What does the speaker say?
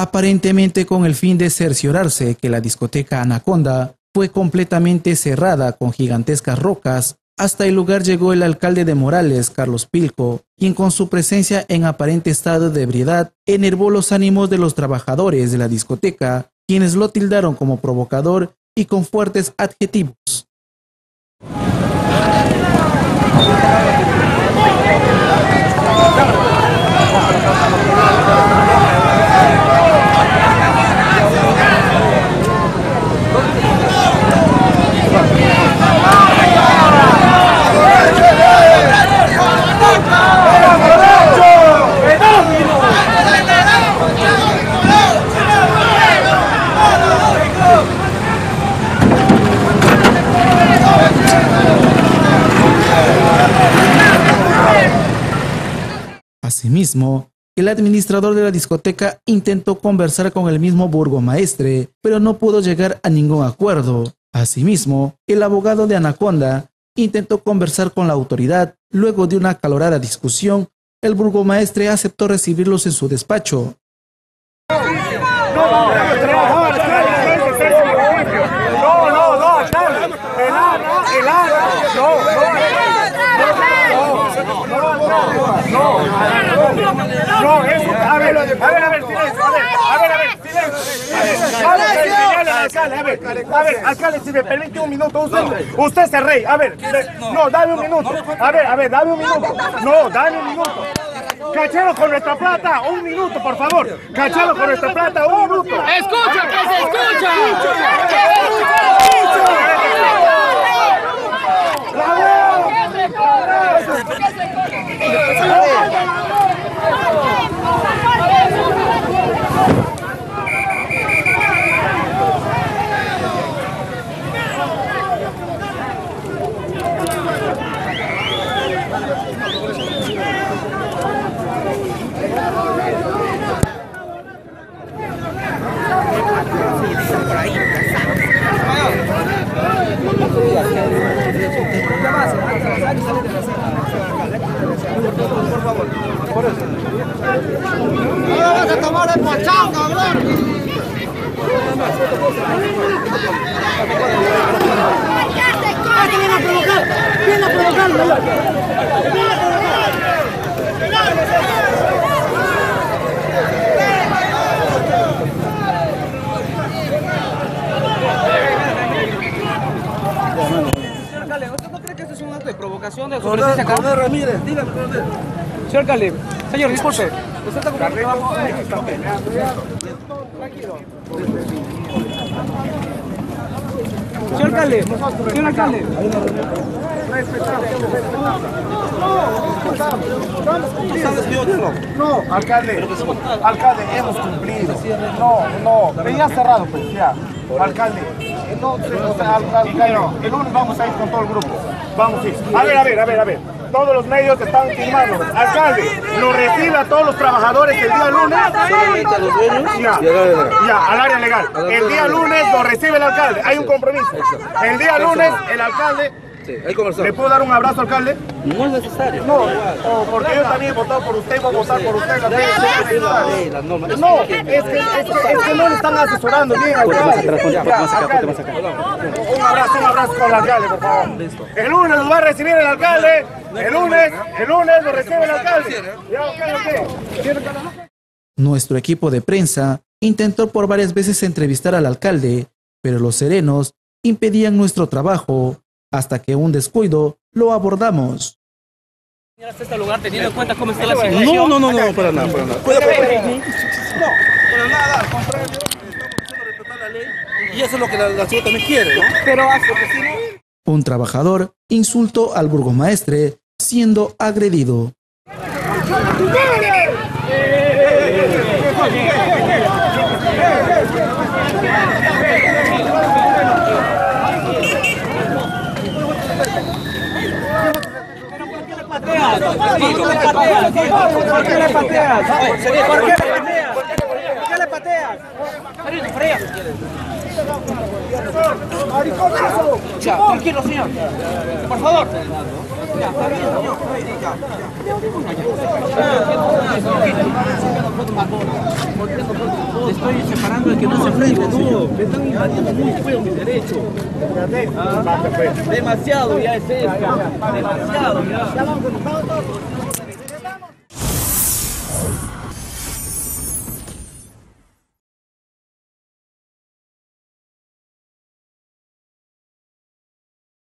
aparentemente con el fin de cerciorarse que la discoteca Anaconda fue completamente cerrada con gigantescas rocas. Hasta el lugar llegó el alcalde de Morales, Carlos Pilco, quien con su presencia en aparente estado de ebriedad enervó los ánimos de los trabajadores de la discoteca, quienes lo tildaron como provocador y con fuertes adjetivos. Asimismo, el administrador de la discoteca intentó conversar con el mismo burgomaestre, pero no pudo llegar a ningún acuerdo. Asimismo, el abogado de Anaconda intentó conversar con la autoridad. Luego de una calorada discusión, el burgomaestre aceptó recibirlos en su despacho. No, eso, a ver, a ver, a ver, silencio, a ver, a ver, a ver, silencio. A ver, a ver, alcalde, si me permite un minuto, usted, usted es el rey, a ver, no, dame un minuto, a ver, a ver, dame un minuto, no, dame un minuto. Cachero con nuestra plata, un minuto, por favor. Cachero con nuestra plata, un minuto. ¡Escucha, que se escucha! Por favor, por eso. No vas a tomar el pochón, cabrón. viene a provocar! ¡Viene a provocar! Provocación de su presencia acá? Coronel Ramírez, dígame, coronel. Señor alcalde, señor, disculpe. Usted está con trabajo. Está peleando. Tranquilo. Señor alcalde, señor alcalde. No, alcalde, alcalde, hemos cumplido. No, no, venía cerrado, pues, ya. Alcalde, no, alcalde, el lunes vamos a ir con todo el grupo. Vamos, sí. A ver, a ver, a ver, a ver. Todos los medios están filmando. Alcalde, lo recibe a todos los trabajadores el día lunes. Solamente a los dueños ya, ya, al área legal. El día lunes lo recibe el alcalde. Hay un compromiso. El día lunes el alcalde ¿Le puedo dar un abrazo, alcalde? No es necesario. No, porque yo también he votado por usted y voy a votar por usted. No, es que, es, que, no le están asesorando bien, alcalde. Un abrazo, un abrazo con el alcalde, por favor. El lunes lo va a recibir el alcalde. El lunes, el lunes lo recibe el alcalde. Nuestro equipo de prensa intentó por varias veces entrevistar al alcalde, pero los serenos impedían nuestro trabajo hasta que un descuido lo abordamos. este lugar teniendo en cuenta cómo está la situación? No, no, no, no, para nada, para nada. No, para nada, al contrario, estamos haciendo respetar la ley y eso es lo que la, la ciudad también quiere, ¿no? Pero porque si no... Un trabajador insultó al burgomaestre siendo agredido. ¿Por qué le pateas? ¿Por qué le pateas? ¿Por qué le pateas? Tranquilo, señor. Por favor. Estoy separando de que no se frente, no. Me están invadiendo muy feo mi derecho. Demasiado ya es eso. Demasiado ya.